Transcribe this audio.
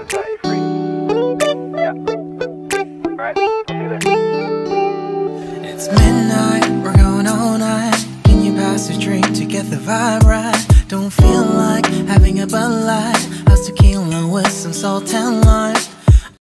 It's midnight, we're going all night. Can you pass a drink to get the vibe right? Don't feel like having a Bud Light. How's tequila with some salt and lime?